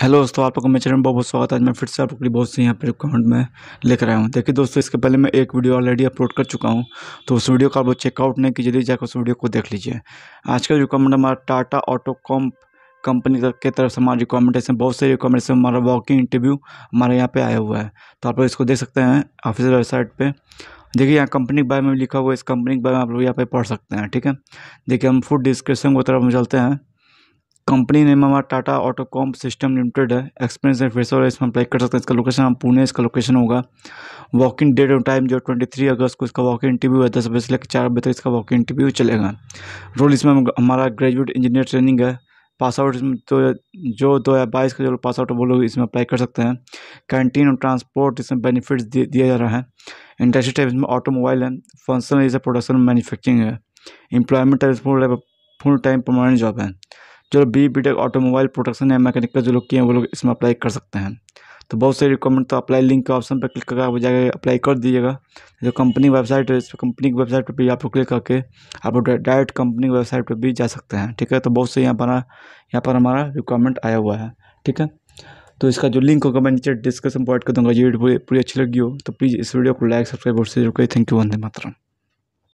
Hello दोस्तों, आप लोगों मेरे चैनल में बहुत बहुत स्वागत है। आज मैं फिर से आप लोगों बहुत सी यहाँ पर कमेंट में लेकर आया हूँ। देखिए दोस्तों, इसके पहले मैं एक वीडियो ऑलरेडी अपलोड कर चुका हूँ तो उस वीडियो का आप लोग चेकआउट नहीं कीजिए, जाकर उस वीडियो को देख लीजिए। आज का जो कमेंट हमारा टाटा ऑटो ऑटोकॉम कंपनी के तरफ़ से हमारे इसमें बहुत से रिक्वायरमेंट से हमारा वॉकिंग इंटरव्यू हमारे यहाँ पे आया हुआ है। तो आप लोग इसको देख सकते हैं ऑफिशियल वेबसाइट पर देखिए यहाँ कंपनी के बारे में लिखा हुआ है। इस कंपनी के बारे में आप लोग यहाँ पे पढ़ सकते हैं, ठीक है? देखिए हम फ़ूड डिस्क्रिप्शन की तरफ़ चलते हैं। कंपनी नेम हमारा टाटा ऑटोकॉम सिस्टम लिमिटेड है। एक्सपीरियंस है फ्रेशर इसमें अप्लाई कर सकते हैं। इसका लोकेशन हम पुणे इसका लोकेशन होगा। वॉकिंग डेट और टाइम जो ट्वेंटी थ्री अगस्त को इसका वॉकिंग इंटरव्यू है, दस बजे से लेकर चार बजे तक इसका वॉकिंग इंटरव्यू चलेगा। रोल इसमें हमारा ग्रेजुएट इंजीनियर ट्रेनिंग है। पास आउट इसमें तो जो दो हज़ार बाईस का जो पास आउट वो लोग इसमें अप्लाई कर सकते हैं। कैंटीन और ट्रांसपोर्ट इसमें बेनिफिट्स दिया जा रहा है। इंडस्ट्री टाइप इसमें ऑटोमोबाइल है। फंक्शनल इसे प्रोडक्शन मैन्युफैक्चरिंग है। Employment full full time permanent job है। जो B B tech automobile production या मैकेनिकल जो लोग किए हैं, वो लोग इसमें अप्लाई कर सकते हैं। तो बहुत सारी रिक्वायरमेंट तो अप्लाई लिंक के ऑप्शन पर क्लिक करके आप जाकर अप्लाई कर दीजिएगा। जो कंपनी वेबसाइट है, इस कंपनी की वेबसाइट पर भी आप क्लिक करके आप डायरेक्ट कंपनी की वेबसाइट पर भी जा सकते हैं। ठीक है? तो बहुत से यहाँ पर यहाँ पर हमारा रिक्वायरमेंट आया हुआ है। ठीक है? तो इसका जो लिंक होगा, मैं नीचे डिस्क्रिप्शन प्रोवाइड कर दूँगा। ये वीडियो पूरी अच्छी लगी हो तो प्लीज़ इस वीडियो को लाइक सब्सक्राइब और शेयर करें। Thank you Vande Mataram.